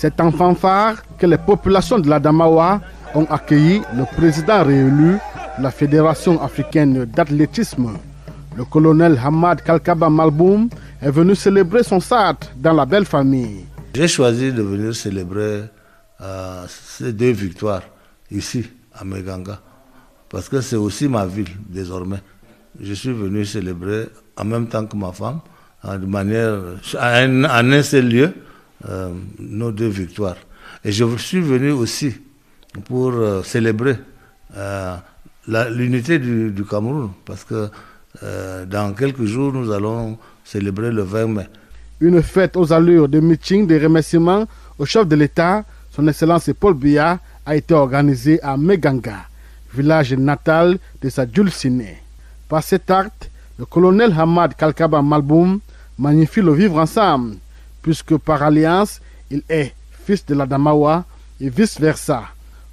C'est en fanfare que les populations de la Damawa ont accueilli le président réélu de la Fédération africaine d'athlétisme. Le colonel Hamad Kalkaba Malboum est venu célébrer son SAT dans la belle famille. J'ai choisi de venir célébrer euh, ces deux victoires ici, à Meganga, parce que c'est aussi ma ville désormais. Je suis venu célébrer en même temps que ma femme, de manière, en un, seul lieu, euh, nos deux victoires. Et je suis venu aussi pour euh, célébrer l'unité du, Cameroun, parce que dans quelques jours, nous allons célébrer le 20 mai. Une fête aux allures de meeting de remerciements au chef de l'État, son Excellence Paul Biya, a été organisée à Meganga, village natal de sa Dulciné. Par cet acte, le colonel Hamad Kalkaba Malboum magnifie le vivre ensemble, puisque par alliance, il est fils de la Damawa et vice-versa,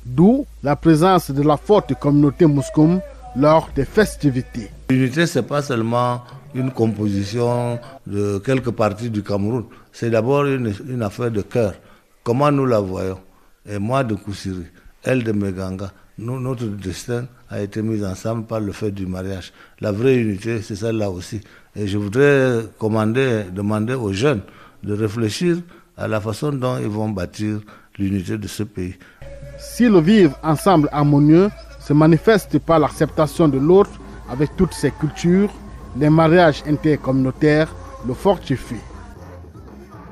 d'où la présence de la forte communauté mouscoum lors des festivités. L'unité, ce n'est pas seulement une composition de quelques parties du Cameroun. C'est d'abord une, affaire de cœur. Comment nous la voyons? Et moi de Koussiri, elle de Meganga, notre destin a été mis ensemble par le fait du mariage. La vraie unité, c'est celle-là aussi. Et je voudrais demander aux jeunes de réfléchir à la façon dont ils vont bâtir l'unité de ce pays. Si le vivre ensemble harmonieux se manifeste par l'acceptation de l'autre avec toutes ses cultures, les mariages intercommunautaires le fortifient.